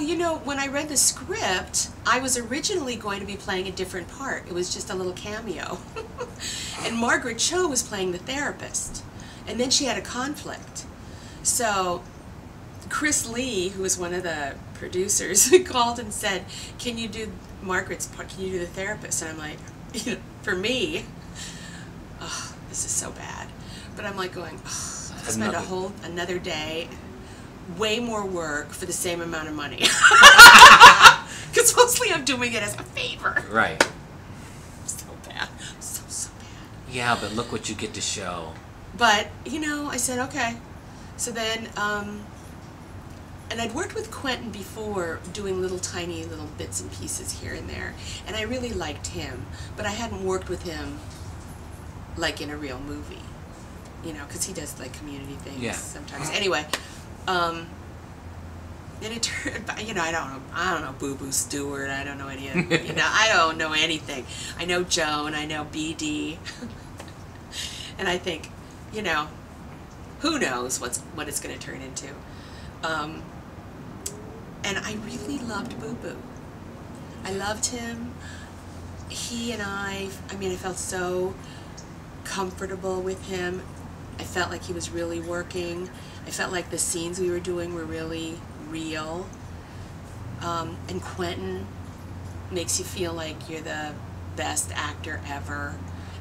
Well, you know, when I read the script, I was originally going to be playing a different part. It was just a little cameo. and Margaret Cho was playing the therapist. And then she had a conflict. So Chris Lee, who was one of the producers, called and said, "Can you do Margaret's part? Can you do the therapist?" And I'm like, you know, for me, oh, this is so bad. But I'm like going, oh, I spend a whole another day, way more work for the same amount of money. Because mostly I'm doing it as a favor. Right. So bad, so so bad. Yeah, but look what you get to show. But, you know, I said, okay. So then, um, and I'd worked with Quentin before doing little tiny little bits and pieces here and there. And I really liked him, but I hadn't worked with him like in a real movie. You know, because he does like community things Yeah. sometimes. Anyway, um, and it turned, you know, I don't know, I don't know Booboo Stewart, I don't know any of, you know, I don't know anything. I know Joan, I know BD, and I think, you know, who knows what's what it's going to turn into. Um, and I really loved Booboo. I loved him. He and I, I mean, I felt so comfortable with him. I felt like he was really working. I felt like the scenes we were doing were really real. Um, and Quentin makes you feel like you're the best actor ever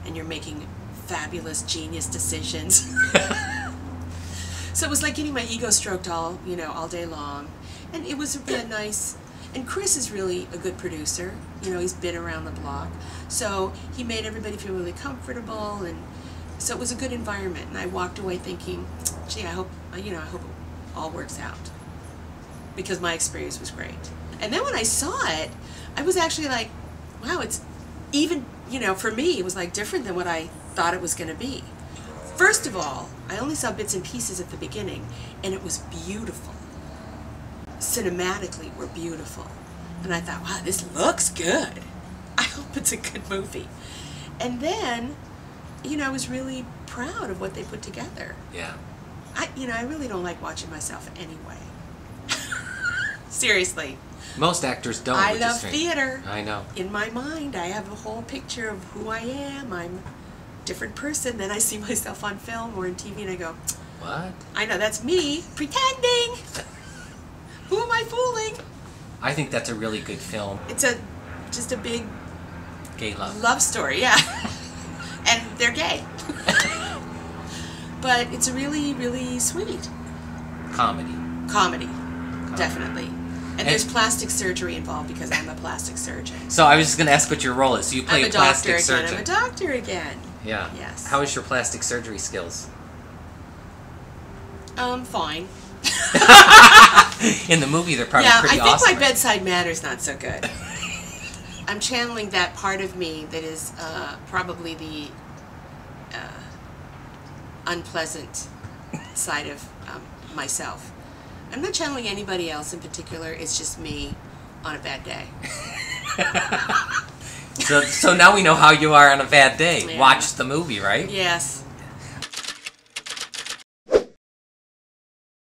and you're making fabulous genius decisions. so it was like getting my ego stroked all, you know, all day long. And it was a nice and Chris is really a good producer. You know, he's been around the block. So he made everybody feel really comfortable and so it was a good environment and I walked away thinking, gee, I hope uh, you know, I hope it all works out. Because my experience was great. And then when I saw it, I was actually like, wow, it's even, you know, for me, it was like different than what I thought it was going to be. First of all, I only saw bits and pieces at the beginning, and it was beautiful. Cinematically, were beautiful. And I thought, wow, this looks good. I hope it's a good movie. And then, you know, I was really proud of what they put together. Yeah. I, you know, I really don't like watching myself anyway. Seriously. Most actors don't. I love theater. I know. In my mind, I have a whole picture of who I am. I'm a different person. Then I see myself on film or in TV and I go, What? I know that's me pretending. who am I fooling? I think that's a really good film. It's a just a big Gay love. love story, yeah. and they're gay. but it's really, really sweet. Comedy. Comedy, definitely. And, there's plastic surgery involved because I'm a plastic surgeon. So I was just gonna ask what your role is. So you play I'm a plastic doctor again. surgeon. I'm a doctor again. yeah. Yes. How is your plastic surgery skills? Um, fine. In the movie, they're probably yeah, I think awesome. my bedside manner's not so good. I'm channeling that part of me that is uh, probably the uh, unpleasant side of um, myself. I'm not channeling anybody else in particular. It's just me on a bad day. so, so now we know how you are on a bad day. Yeah. Watch the movie, right? Yes,